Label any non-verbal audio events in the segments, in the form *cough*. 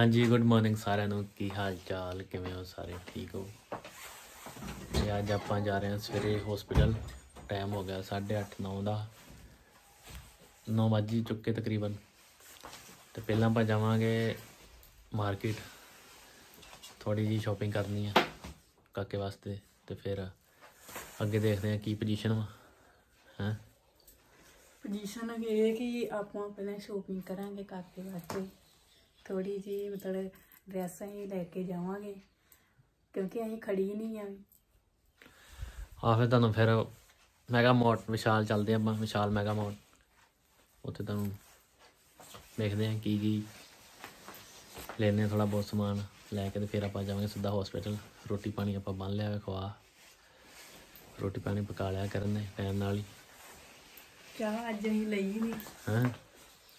ਹਾਂਜੀ good morning ਸਾਰਿਆਂ ਨੂੰ। ਕੀ ਹਾਲ ਚਾਲ ਕਿਵੇਂ ਹੋ ਸਾਰੇ? ਠੀਕ ਹੋ? ਤੇ ਅੱਜ ਆਪਾਂ ਜਾ ਰਹੇ ਹਾਂ ਸਵੇਰੇ ਹਸਪੀਟਲ ਟਾਈਮ ਹੋ ਗਿਆ 8:30 9 ਦਾ। 9 ਵੱਜ ਹੀ ਚੁੱਕੇ ਤਕਰੀਬਨ। ਤੇ ਪਹਿਲਾਂ ਆਪਾਂ ਜਾਵਾਂਗੇ ਮਾਰਕੀਟ ਥੋੜੀ ਜੀ ਸ਼ਾਪਿੰਗ ਕਰਨੀ ਆ ਕਾਕੇ ਵਾਸਤੇ। ਤੇ ਫਿਰ ਅੱਗੇ ਦੇਖਦੇ ਹਾਂ ਕੀ ਪੋਜੀਸ਼ਨ ਵਾ। ਹਾਂ? ਪੋਜੀਸ਼ਨ ਇਹ ਕਿ ਆਪਾਂ ਪਹਿਲਾਂ ਸ਼ੋਪਿੰਗ ਕਰਾਂਗੇ ਕਾਕੇ ਵਾਸਤੇ। ਥੋੜੀ ਜੀ ਮਤਲਬ ਡਰੈਸਾਂ ਹੀ ਲੈ ਕੇ ਜਾਵਾਂਗੇ ਕਿਉਂਕਿ ਅਸੀਂ ਖੜੀ ਨਹੀਂ ਆ। ਆ ਫਿਰ ਤੁਹਾਨੂੰ ਫਿਰ ਮੈਗਾ ਮੋਟ ਵਿਸ਼ਾਲ ਚੱਲਦੇ ਆਪਾਂ ਵਿਸ਼ਾਲ ਮੈਗਾ ਮੋਟ ਉੱਥੇ ਤੁਹਾਨੂੰ ਦੇਖਦੇ ਹਾਂ ਕੀ ਕੀ ਲੈਣੇ ਥੋੜਾ ਬਹੁਤ ਸਮਾਨ ਲੈ ਕੇ ਤੇ ਫਿਰ ਆਪਾਂ ਜਾਵਾਂਗੇ ਸਿੱਧਾ ਹਸਪੀਟਲ ਰੋਟੀ ਪਾਣੀ ਆਪਾਂ ਬੰਨ ਲਿਆ ਖਵਾ। ਰੋਟੀ ਪਾਣੀ ਪਕਾ ਲਿਆ ਕਰਨੇ ਟਾਈਮ ਨਾਲ ਹੀ। ਚਾਹ ਅੱਜ ਅਸੀਂ ਲਈ ਨਹੀਂ। ਹਾਂ?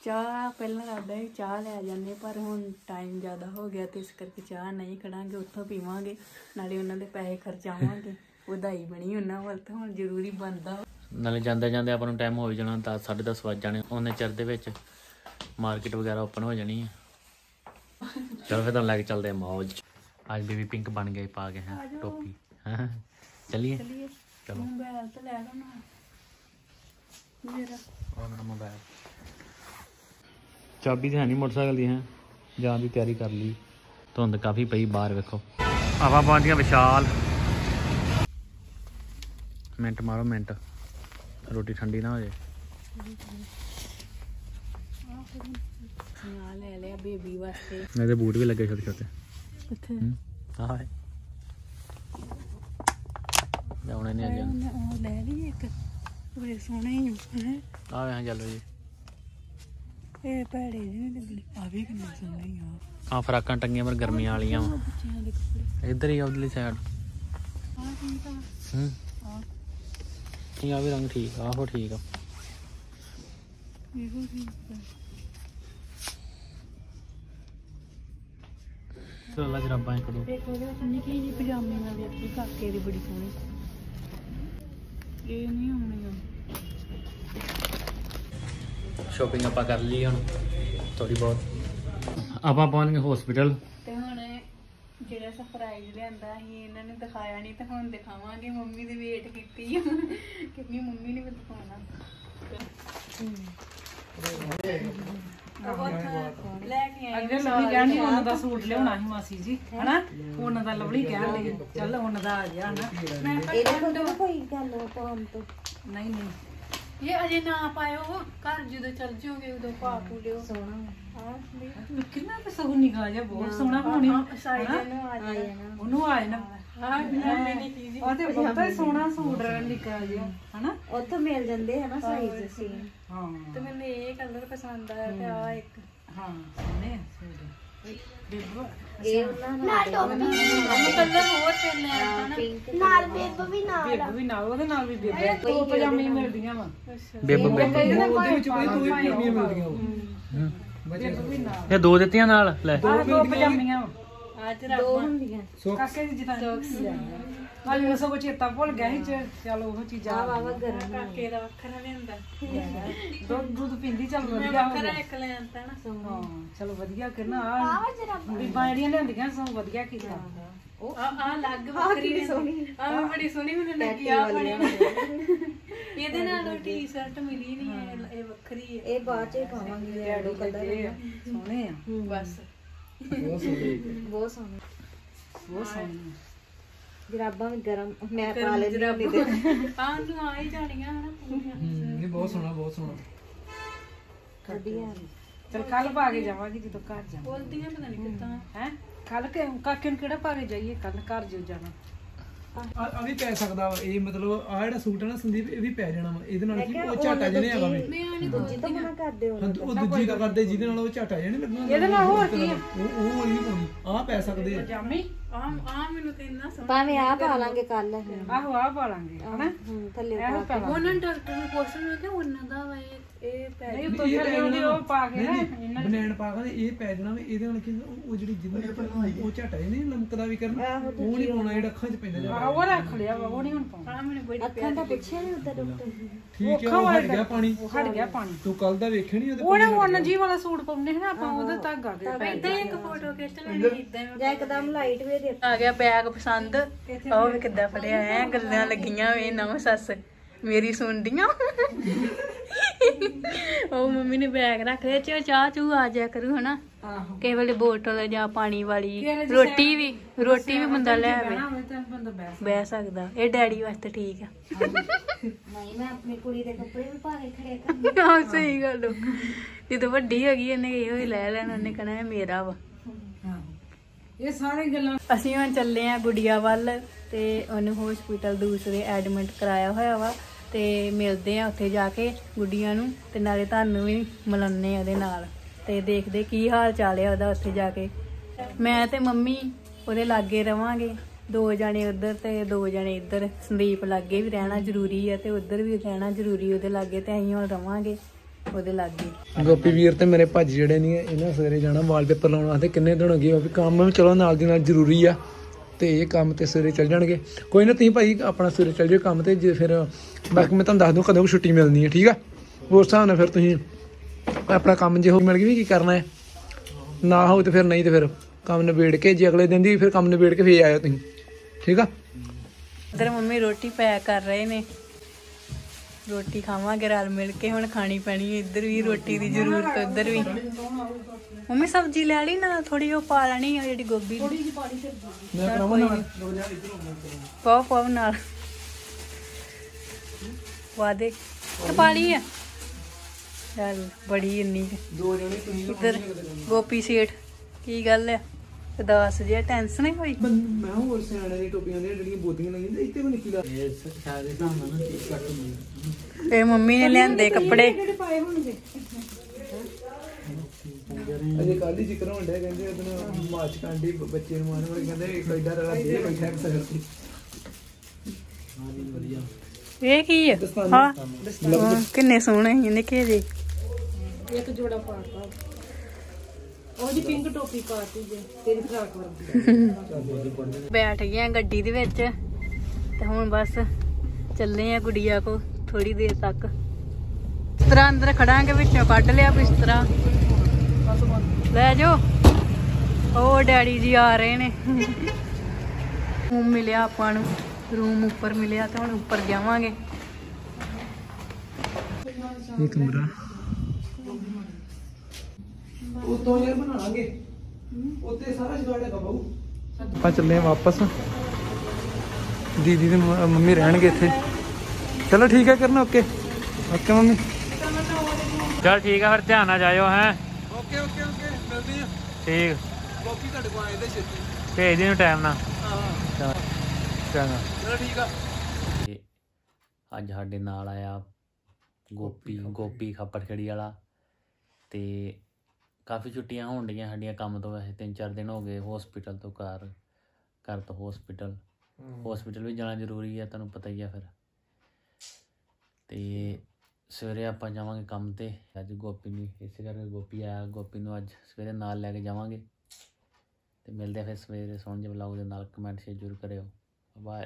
ਚਾਹ ਪਹਿਲਾਂ ਲੱਗਦਾ ਸੀ ਚਾਹ ਲੈ ਜਾਂਦੇ ਪਰ ਹੁਣ ਟਾਈਮ ਜ਼ਿਆਦਾ ਹੋ ਗਿਆ ਤੇ ਇਸ ਕਰਕੇ ਚਾਹ ਨਹੀਂ ਖੜਾਂਗੇ ਉੱਥੋਂ ਪੀਵਾਂਗੇ ਨਾਲੇ ਉਹਨਾਂ ਦੇ ਪੈਸੇ ਖਰਚਾਵਾਂਗੇ ਵਧਾਈ ਬਣੀ ਉਹਨਾਂ ਵੱਲ ਤਾਂ ਹੁਣ ਜ਼ਰੂਰੀ ਬਣਦਾ। ਨਾਲੇ ਜਾਂਦੇ ਜਾਂਦੇ ਆਪਾਂ ਨੂੰ ਟਾਈਮ ਹੋ ਜਾਣਾ 10 10:30 ਵੱਜ ਜਾਣੇ ਉਹਨੇ ਚਿਰ ਦੇ ਵਿੱਚ ਮਾਰਕੀਟ ਵਗੈਰਾ ਓਪਨ ਹੋ ਜਾਣੀ ਹੈ ਚਲੋ ਫਿਰ ਤੁਹਾਨੂੰ ਲੈ ਕੇ ਚੱਲਦੇ ਆ ਮੌਜ ਅੱਜ ਬੇਬੀ ਪਿੰਕ ਬਣ ਗਏ ਪਾ ਕੇ ਹੈ ਟੋਪੀ। ਹਾਂ ਚੱਲੀਏ? ਚਲਿਏ। ਚਲੋ। ਮੋਬਾਈਲ ਤਾਂ ਲੈ ਲਓ ਨਾ। ਮੇਰਾ। ਉਹ ਮੇਰਾ ਮੋਬਾਈਲ ਚਾਬੀ ਤਾਂ ਹੈ ਨਹੀਂ ਮੋਟਰਸਾਈਕਲ ਦੀ ਹੈ ਜਾਣ ਦੀ ਤਿਆਰੀ ਕਰ ਲਈ। ਧੁੰਦ ਕਾਫੀ ਪਈ ਬਾਹਰ ਵੇਖੋ। ਪਹੁੰਚ ਗਏ ਵਿਸ਼ਾਲ। ਮਿੰਟ ਮਾਰੋ ਮਿੰਟ। ਰੋਟੀ ਠੰਡੀ ਨਾ ਹੋ ਜਾਏ। ਨਾਲ ਲੈ ਲਿਆ ਬੇਬੀ ਵਾਸਤੇ। ਮੇਰੇ ਬੂਟ ਵੀ ਲੱਗੇ ਛੋਟੇ ਛੋਟੇ। ਕਿੱਥੇ? ਆਹ ਜਾਉਣੇ ਨਹੀਂ ਅਜੇ। ਉਹਨੇ ਉਹ ਲੈ ਲਈ ਇੱਕ। ਬੜੇ ਸੋਹਣੇ ਹੀ ਹੈ ਆ ਵੇ ਹਾਂ ਚੱਲੋ ਜੀ ਇਹ ਭੈੜੇ ਜਿਹੇ ਨੇ ਲੱਗਣੇ ਆ ਵੀ ਕਿੰਨੇ ਸੋਹਣੇ ਹੀ ਆ। ਆ ਫਰਾਕਾਂ ਟੰਗੀਆਂ ਪਰ ਗਰਮੀਆਂ ਵਾਲੀਆਂ ਵਾ। ਇੱਧਰ ਹੀ ਉਧਰਲੀ ਸਾਈਡ ਆ ਠੀਕ ਆ ਹੂੰ। ਆ ਇਹ ਆ ਵੀ ਰੰਗ ਠੀਕ ਆ ਆਹੋ ਠੀਕ ਆ। ਇਹੋ ਠੀਕ ਆ ਚਲੋ ਲੱਗ ਰੱਬਾਂ ਇੱਕ ਦੋ। ਇੱਕ ਉਹਦੇ ਵਿੱਚ ਨਿੱਕੀ ਜਿਹੀ ਪਜਾਮੇ ਨਾਲ ਵੇਖੀ ਕਾਕੇ ਦੀ ਬੜੀ ਸੋਹਣੀ। ਇਹ ਨਹੀਂ ਹੋਣੀ ਆ। ਸ਼ਾਪਿੰਗ ਆਪਾਂ ਕਰ ਲਈ ਹੁਣ ਥੋੜੀ ਬਹੁਤ। ਆਪਾਂ ਪਹੁੰਚ ਗਏ ਹਸਪੀਟਲ ਤੇ ਹੁਣ ਜਿਹੜਾ ਸਰਪ੍ਰਾਈਜ਼ ਲਿਆਂਦਾ ਸੀ ਇਹਨਾਂ ਨੇ ਦਿਖਾਇਆ ਨਹੀਂ ਤੇ ਹੁਣ ਦਿਖਾਵਾਂਗੇ। ਮੰਮੀ ਦੀ ਵੇਟ ਕੀਤੀ। ਕਿਉਂਕਿ ਮੰਮੀ ਨੇ ਵੀ ਦਿਖਾਉਣਾ। ਲੈ ਕੇ ਆਏ ਅੱਗੇ ਲਵਲੀ ਕਹਿਣੀ ਉਹਨਾਂ ਦਾ ਸੂਟ ਲਿਆਉਣਾ ਸੀ ਮਾਸੀ ਜੀ ਹਨਾ? ਉਹਨਾਂ ਦਾ ਲਵਲੀ ਕਹਿਣ ਲਈ ਚੱਲ ਉਹਨਾਂ ਦਾ ਆ ਗਿਆ ਹਨਾ? ਨਹੀਂ ਨਹੀਂ। ਇਹ ਅਜੇ ਨਾ ਪਾਇਓ ਘਰ ਜਦੋਂ ਚੱਲ ਜਿਓਗੇ ਉਦੋਂ ਪਾ ਪੂ ਲਿਓ। ਸੋਹਣਾ। ਹਾਂ ਕਿੰਨਾ ਤੇ ਸਗੋਂ ਨਿਗਾਹ ਜਿਹਾ ਬਹੁਤ ਸੋਹਣਾ ਹੋਣੀ। ਸਾਈਡ ਨੂੰ ਆ ਜਾਣਾ। ਉਹਨੂੰ ਆਏ ਨਾ ਹਾਂ ਮੰਮੀ ਨੇ ਕੀ ਉਹ ਤੇ ਬਹੁਤਾ ਹੀ ਸੋਹਣਾ ਸੂਟ ਨਿਕਾ ਜਿਹਾ ਹਨਾ? ਉੱਥੋਂ ਮਿਲ ਜਾਂਦੇ ਹਨਾ ਸਾਈਜ਼ ਸੀ ਹਾਂ। ਤੇ ਮੈਨੂੰ ਇਹ ਕਲਰ ਪਸੰਦ ਆਇਆ ਤੇ ਆ ਇੱਕ। ਹਾਂ ਸੋਹਣੇ ਸੂਟ। ਬੇਬੋ ਇਹ ਉਹਨਾਂ ਨਾਲ ਕਲਰ ਹੋਰ ਤੇ ਲੈ ਆਣਾ ਨਾਲ ਬੇਬ ਵੀ ਨਾਲ ਬੇਬੋ ਵੀ ਨਾਲ ਉਹਦੇ ਨਾਲ ਵੀ ਬੇਬੋ ਦੋ ਪਜਾਮੇ ਮਿਲਦੀਆਂ ਵਾ। ਬੇਬ ਬੇਬ ਉਹਦੇ ਵਿੱਚ ਕੋਈ ਦੋ ਹੀ ਪਜਾਮੀਆਂ ਮਿਲਦੀਆਂ ਬੇਬੋ ਵੀ ਨਾਲ। ਇਹ ਦੋ ਦਿੱਤੀਆਂ ਨਾਲ ਲੈ। ਦੋ ਪਜਾਮੀਆਂ ਵਾ। ਅੱਜ ਦੋ ਹੁੰਦੀਆਂ। ਕਾਕੇ ਦੀ ਜਿੱਦਾਂ ਅੱਜ ਮੈਨੂੰ ਸਗੋਂ ਚੇਤਾ ਭੁੱਲ ਗਿਆ ਸੀ ਚ- ਚੱਲ ਉਹ ਚੀਜ਼ਾਂ ਵਾਵਾ ਗਰਮ ਕਾਕੇ ਦਾ ਵੱਖਰਾ ਲਿਆਂਦਾ ਦੁੱਧ ਦੁੱਧ ਪੀਂਦੀ ਚੱਲ ਵਧੀਆ ਹੋ ਵੱਖਰਾ ਗਿਆ। ਇੱਕ ਲੈਂਦਾ ਨਾ। ਹਾਂ ਚਲੋ ਵਧੀਆ ਕਰਨਾ ਆ ਬੀਬਾਂ ਜਿਹੜੀਆਂ ਲਿਆਂਦੀਆਂ ਸੋ ਵਧੀਆ ਕੀਤਾ। ਆ ਆ ਲੱਗ ਵੱਖਰੀ ਸੋਹਣੀ। ਆ ਬੜੀ ਸੋਹਣੀ ਮੈਨੂੰ ਲੱਗੀ ਆ। ਬੜੀ *laughs* ਇਹਦੇ ਨਾਲ ਉਹ ਟੀ-ਸ਼ਰਟ ਮਿਲੀ ਨਹੀਂ ਹੈ। ਇਹ ਵੱਖਰੀ ਹੈ ਇਹ ਬਾਅਦ ਚ ਹੀ ਪਾਵਾਂਗੇ ਰੈਡ ਕਲਰ ਇਹ ਸੋਹਣੇ ਆ। ਬਸ। ਬਹੁਤ ਸੋਹਣੇ ਬਹੁਤ ਸੋਹਣੇ। ਜਰਾਬਾਂ ਵੀ ਗਰਮ ਮੈਂ ਪਾ ਲੈਂਦੀ ਹੁੰਦੀ ਤੇ ਆ ਨੂੰ ਆ ਹੀ ਜਾਣੀਆਂ ਹਨਾ ਪੂਰੀਆਂ। ਨਹੀਂ ਬਹੁਤ ਸੋਹਣਾ ਬਹੁਤ ਸੋਹਣਾ। ਵਧੀਆ। ਚਲ ਕੱਲ ਪਾ ਕੇ ਜਾਵਾਂਗੇ ਜਦੋਂ ਘਰ ਜਾਵਾਂ ਬੋਲਦੀਆਂ ਪਤਾ ਨਹੀਂ ਕਿੱਦਾਂ। ਹੈ। ਕੱਲ ਕਾਕੇ ਨੂੰ ਕਿਹੜਾ ਪਾ ਕੇ ਜਾਈਏ? ਕੱਲ ਘਰ ਜੋ ਜਾਣਾ। ਆ ਵੀ ਪੈ ਸਕਦਾ ਵਾ ਇਹ ਮਤਲਬ ਆ ਜਿਹੜਾ ਸੂਟ ਹੈ ਨਾ ਸੰਦੀਪ ਇਹ ਵੀ ਪੈ ਜਾਣਾ ਵਾ। ਇਹਦੇ ਨਾਲ ਕੀ ਉਹ ਝਾਟਾ ਜਿਹਨੇ ਹੈਗਾ ਵੇ। ਮੈਂ ਨਹੀਂ ਦੂਜੀ ਤਾਂ ਮਨਾ ਕਰਦੇ ਹੋ ਹਾਂ, ਉਹ ਦੂਜੀ ਦਾ ਕਰਦੇ ਜਿਹਦੇ ਨਾਲ ਉਹ ਝਾਟਾ ਜਿਹਨੇ ਲੱਗਣਾ। ਇਹਦੇ ਨਾਲ ਹੋਰ ਕੀ ਆ? ਉਹ ਉਹ ਵਾਲੀ ਨਹੀਂ ਪਾਉਣੀ। ਆ ਪੈ ਸਕਦੇ ਆ। ਪਜਾਮੀ ਆ ਆ ਮੈਨੂੰ ਤੇ ਇੰਨਾ ਸੋਹਣਾ ਭਾਵੇਂ ਆ ਪਾ ਲਾਂਗੇ ਕੱਲ ਆਹੋ ਆ ਪਾ ਲਾਂਗੇ ਹਨਾ? ਹੂੰ ਥੱਲੇ ਪਾ ਉਹਨਾਂ ਡਾਕਟਰ ਨੂੰ ਪੁੱਛਣ ਨੂੰ ਕਿ ਉਹਨਾਂ ਦਾ ਵਾ ਇਹ ਇਹ ਪੈ ਨਹੀਂ ਉੱਤੋਂ ਥੱਲੇ ਉਹਦੀ ਉਹ ਪਾ ਕੇ ਨਾ ਇਹਨਾਂ ਬਨੈਣ ਪਾ ਕੇ ਤੇ ਇਹ ਪੈ ਜਾਣਾ ਵੀ ਇਹਦੇ ਨਾਲ ਕੀ ਹੁੰਦਾ, ਉਹ ਉਹ ਜਿਹੜੀ ਜਿੰਦਰ ਉਹ ਝਟਾ ਨਹੀਂ ਲਮਕਦਾ ਵੀ ਕਰਨ ਉਹ ਨਹੀਂ ਪਾਉਣਾ ਜਿਹੜਾ ਅੱਖਾਂ 'ਚ ਪੈਂਦਾ ਜਾ ਆਹ ਉਹ ਰੱਖ ਲਿਆ ਵਾ ਉਹ ਨਹੀਂ ਹੁਣ ਪਾਉਣਾ। ਆ ਮੈਨੂੰ ਬੜੀ ਅੱਖਾਂ ਦਾ ਪੁੱਛਿਆ ਨਹੀਂ ਉੱਧਰ ਡਾਕਟਰ ਨੇ ਠੀਕ ਹੈ ਉਹ ਹਟ ਗਿਆ ਪਾਣੀ। ਉਹ ਹਟ ਗਿਆ ਪਾਣੀ। ਤੂੰ ਕੱਲ ਦਾ ਵੇਖਿਆ ਨਹੀਂ ਉਹਦੇ ਉਹ ਨਾ ਹੁਣ ਜੀ ਵਾਲਾ ਸੂਟ ਪਾਉਂਦੇ ਹੈ ਨਾ ਆਪਾਂ ਉਹਦੇ ਧਾਗਾ ਦੇ ਇਦਾਂ ਇੱਕ ਫੋਟੋ ਖਿੱਚ ਲੈਣੀ ਇਦਾਂ ਜਾਂ ਇੱਕਦਮ ਲਾਈਟ ਵੇ ਦੇ ਆ ਗਿਆ ਬੈਗ ਪਸੰਦ ਉਹ ਵੀ ਕਿੱਦਾਂ ਫੜਿਆ ਐ ਗੱਲਾਂ ਲੱਗੀਆਂ ਵੇ ਨਵਾਂ ਸੱਸ ਮੇਰੀ ਸੁਣਦੀਆਂ। ਉਹ ਮੰਮੀ ਨੇ ਬੈਗ ਰੱਖ ਲਿਆ ਚ ਚਾਹ ਚੂ ਆ ਜਾ ਕਰੂ ਹਨਾ? ਆਹੋ। ਕਿਸੇ ਵੇਲੇ ਬੋਤਲ ਜਾਂ ਪਾਣੀ ਵਾਲੀ ਰੋਟੀ ਵੀ ਰੋਟੀ ਵੀ ਬੰਦਾ ਲੈ ਆਵੇ। ਬਹਿ ਸਕਦਾ। ਇਹ ਡੈਡੀ ਵਾਸਤੇ ਠੀਕ ਆ। ਨਹੀਂ ਮੈਂ ਆਪਣੀ ਕੁੜੀ ਦੇ ਕੱਪੜੇ ਵੀ ਪਾ ਕੇ ਖੜੇ ਕਰ *laughs* ਹਾਂ ਸਹੀ ਗੱਲ। ਜਦੋਂ ਵੱਡੀ ਹੋ ਗਈ ਇਹਨੇ ਇਹੋ ਹੀ ਲੈ ਲੈਣਾ ਉਹਨੇ ਕਹਣਾ ਇਹ ਮੇਰਾ ਵਾ। ਇਹ ਸਾਰੇ ਗੱਲਾਂ ਅਸੀਂ ਹੁਣ ਚੱਲੇ ਆ ਗੁੜੀਆ ਵੱਲ ਤੇ ਉਹਨੂੰ ਹਸਪੀਟਲ ਦੂਸਰੇ ਐਡਮਿਟ ਕਰਾਇਆ ਹੋਇਆ ਵਾ। ਤੇ ਮਿਲਦੇ ਆ ਉੱਥੇ ਜਾ ਕੇ ਗੁੱਡੀਆਂ ਨੂੰ ਤੇ ਨਾਲੇ ਤੁਹਾਨੂੰ ਵੀ ਮਿਲਣੇ ਉਹਦੇ ਨਾਲ। ਤੇ ਦੇਖਦੇ ਕੀ ਹਾਲ ਚਾਲ ਆ ਉਹਦਾ ਉੱਥੇ ਜਾ ਕੇ। ਮੈਂ ਤੇ ਮੰਮੀ ਉਹਦੇ ਲਾਗੇ ਰਵਾਂਗੇ। ਦੋ ਜਣੇ ਉਧਰ ਤੇ ਦੋ ਜਣੇ ਇੱਧਰ। ਸੰਦੀਪ ਲਾਗੇ ਵੀ ਰਹਿਣਾ ਜ਼ਰੂਰੀ ਆ ਤੇ ਉਧਰ ਵੀ ਰਹਿਣਾ ਜ਼ਰੂਰੀ ਉਹਦੇ ਲਾਗੇ ਤੇ ਅਸੀਂ ਹੁਣ ਰਵਾਂਗੇ ਉਹਦੇ ਲਾਗੇ। ਗੋਪੀ ਵੀਰ ਤੇ ਮੇਰੇ ਭਾਜੀ ਜਿਹੜੇ ਨਹੀਂ ਇਹਨਾਂ ਸਵੇਰੇ ਜਾਣਾ ਵਾਲਪੇਪਰ ਲਾਉਣ ਵਾਸਤੇ। ਕਿੰਨੇ ਦਿਨ ਹੋ ਗਏ? ਆ ਵੀ ਕੰਮ ਵੀ ਚਲੋ ਨਾਲ ਦੀ ਨਾਲ ਜ਼ਰੂਰੀ ਆ। ਤੇ ਇਹ ਕੰਮ ਤੇ ਸਵੇਰੇ ਚੱਲ ਜਾਣਗੇ। ਕੋਈ ਨਾ ਤੁਸੀਂ ਭਾਈ ਆਪਣਾ ਸਵੇਰੇ ਚੱਲ ਜਿਓ ਕੰਮ ਤੇ, ਜੇ ਫਿਰ ਬਾਕੀ ਮੈਂ ਤੁਹਾਨੂੰ ਦੱਸ ਦੂੰ ਕਦੋਂ ਛੁੱਟੀ ਮਿਲਣੀ ਹੈ, ਠੀਕ ਆ? ਉਸ ਹਿਸਾਬ ਨਾਲ ਫਿਰ ਤੁਸੀਂ ਆਪਣਾ ਕੰਮ ਜੇ ਹੋ ਮਿਲ ਗਈ ਵੀ ਕੀ ਕਰਨਾ ਹੈ? ਨਾ ਹੋ ਤੇ ਫਿਰ ਨਹੀਂ ਤੇ ਫਿਰ ਕੰਮ ਨਿਬੇੜ ਕੇ ਜੇ ਅਗਲੇ ਦਿਨ ਦੀ ਫਿਰ ਕੰਮ ਨਿਬੇੜ ਕੇ ਫੇਰ ਆਇਓ ਤੁਸੀਂ, ਠੀਕ ਆ? ਇੱਧਰ ਮੰਮੀ ਰੋਟੀ ਪੈਕ ਕਰ ਰਹੇ ਨੇ। ਰੋਟੀ ਖਾਵਾਂਗੇ ਰਲ ਮਿਲ ਕੇ ਹੁਣ ਖਾਣੀ ਪੈਣੀ ਹੈ ਇੱਧਰ ਵੀ ਰੋਟੀ ਦੀ ਜ਼ਰੂਰਤ ਉੱਧਰ ਵੀ। ਮੰਮੀ ਸਬਜ਼ੀ ਲੈ ਲਈ ਨਾ ਥੋੜੀ ਉਹ ਪਾ ਲੈਣੀ ਆ ਜਿਹੜੀ ਗੋਭੀ ਦੀ। ਮੈਂ ਕਰਾਵਾਂ ਨਾਲ। ਪਾਓ ਪਾਓ ਨਾਲ। ਪਾ ਦੇ। ਤੇ ਪਾ ਲਈ ਆ। ਚੱਲ ਬੜੀ ਇੰਨੀ। ਦੋ ਜਣੇ ਤੁਸੀਂ ਇੱਧਰ ਗੋਪੀ ਸੇਠ ਕੀ ਗੱਲ ਆ? ਉਦਾਸ ਜਿਹਾ ਟੈਨਸ਼ਨ ਹੀ ਹੋਈ ਮੈਂ ਹੋਰ ਸਿਆਣੇ ਦੀ ਟੋਪੀਆਂ ਦੀਆਂ ਜਿਹੜੀਆਂ ਬੋਤੀਆਂ ਲੱਗੀਆਂ ਨੇ ਇੱਥੇ ਵੀ ਨਿੱਕੀ ਦਾ ਇਸ ਸ਼ਾਇਦ ਦੇ ਹਿਸਾਬ ਨਾਲ ਨਾ ਚੀਜ਼ ਕੱਟ ਹੁੰਦੀ ਇਹ ਮੰਮੀ ਨੇ ਲਿਆਂਦੇ ਕੱਪੜੇ। ਅਜੇ ਕੱਲ ਹੀ ਜ਼ਿਕਰ ਹੋਣ ਡਿਆ ਕਹਿੰਦੇ ਉਹਨੂੰ ਮਾਚ ਕਾਂਡੀ ਬੱਚੇ ਨੂੰ ਮਾਰਨ ਵਾਲੇ ਕਹਿੰਦੇ ਇੱਕ ਐਡਾ ਰਲਾ ਦੇ ਬੈਠਾ ਤੇ ਵਧੀਆ। ਇਹ ਕੀ ਹਾਂ। ਹਾਂ, ਕਿੰਨੇ ਸੋਹਣੇ ਨਿੱਕੇ ਜਿਹੇ। ਇੱਕ ਜੋੜਾ ਪਾਤਾ ਉਹਦੀ ਪਿੰਕ ਟੋਪੀ ਪਾਤੀ ਜੇ ਤੇਰੀ ਫਰਾਕ ਵਰਗੀ। ਬੈਠ ਗਏ ਆ ਗੱਡੀ ਦੇ ਵਿੱਚ ਤੇ ਹੁਣ ਬਸ ਚੱਲੇ ਆ ਗੁੜੀਆ ਕੋ ਥੋੜੀ ਦੇਰ ਤੱਕ। ਬਿਸਤਰਾ ਅੰਦਰ ਖੜਾਂਗੇ ਵਿੱਚੋਂ ਕੱਢ ਲਿਆ ਬਿਸਤਰਾ। ਲੈ ਜਾਓ। ਉਹ ਡੈਡੀ ਜੀ ਆ ਰਹੇ ਨੇ। ਰੂਮ ਮਿਲਿਆ ਆਪਾਂ ਨੂੰ ਰੂਮ ਉੱਪਰ ਮਿਲਿਆ ਤੇ ਹੁਣ ਉੱਪਰ ਜਾਵਾਂਗੇ। ਇਹ ਕਮਰਾ। ਉਹ ਤੋਂ ਯਾਰ ਬਣਾਵਾਂਗੇ। ਉੱਤੇ ਸਾਰਾ ਜਗਾੜ ਹੈਗਾ ਬਾਊ। ਆਪਾਂ ਚੱਲੇ ਆ ਵਾਪਸ। ਦੀਦੀ ਮ- ਮੰਮੀ ਰਹਿਣਗੇ ਇੱਥੇ। ਚਲੋ ਠੀਕ ਹੈ ਕਰਨਾ ਓਕੇ। Okay mummy. ਚਲ ਠੀਕ ਆ ਫਿਰ ਧਿਆਨ ਨਾਲ ਜਾਇਓ ਹੈ। Okay okay okay. ਮਿਲਦੇ ਆ ਠੀਕ। ਬਾਕੀ ਤੁਹਾਡੇ ਕੋਲ ਆਏ ਦਾ ਛੇਤੀ। ਭੇਜ ਦੇ ਨੂੰ ਟਾਈਮ ਨਾਲ। ਹਾਂ ਚੰਗਾ। ਚਲੋ ਠੀਕ ਆ। ਅੱਜ ਸਾਡੇ ਨਾਲ ਆਇਆ ਗੋਪੀ ਗੋਪੀ ਖੱਪੜਖੜੀ ਵਾਲਾ। ਤੇ ਕਾਫੀ ਛੁੱਟੀਆਂ ਹੋਣ ਡੀਆਂ ਸਾਡੀਆਂ ਕੰਮ ਤੋਂ ਵੈਸੇ ਤਿੰਨ ਚਾਰ ਦਿਨ ਹੋ ਗਏ ਹਸਪੀਟਲ ਤੋਂ ਘਰ ਘਰ ਤੋਂ ਹਸਪੀਟਲ ਹਸਪੀਟਲ ਵੀ ਜਾਣਾ ਜ਼ਰੂਰੀ ਹੈ ਤੁਹਾਨੂੰ ਪਤਾ ਹੀ ਆ ਫਿਰ। ਤੇ ਸਵੇਰੇ ਆਪਾਂ ਜਾਵਾਂਗੇ ਕੰਮ ਤੇ ਅੱਜ ਗੋਪੀ ਨੂੰ ਇਸੇ ਕਰਕੇ ਗੋਪੀ ਆਇਆ ਗੋਪੀ ਨੂੰ ਅੱਜ ਸਵੇਰੇ ਨਾਲ ਲੈ ਕੇ ਜਾਵਾਂਗੇ। ਤੇ ਮਿਲਦੇ ਆ ਫਿਰ ਸਵੇਰੇ ਸੋਹਣ ਜਿਹੇ ਵਲੌਗ ਦੇ ਨਾਲ ਕਮੈਂਟ ਸ਼ੇਅਰ ਜ਼ਰੂਰ ਕਰਿਓ। ਬਾਏ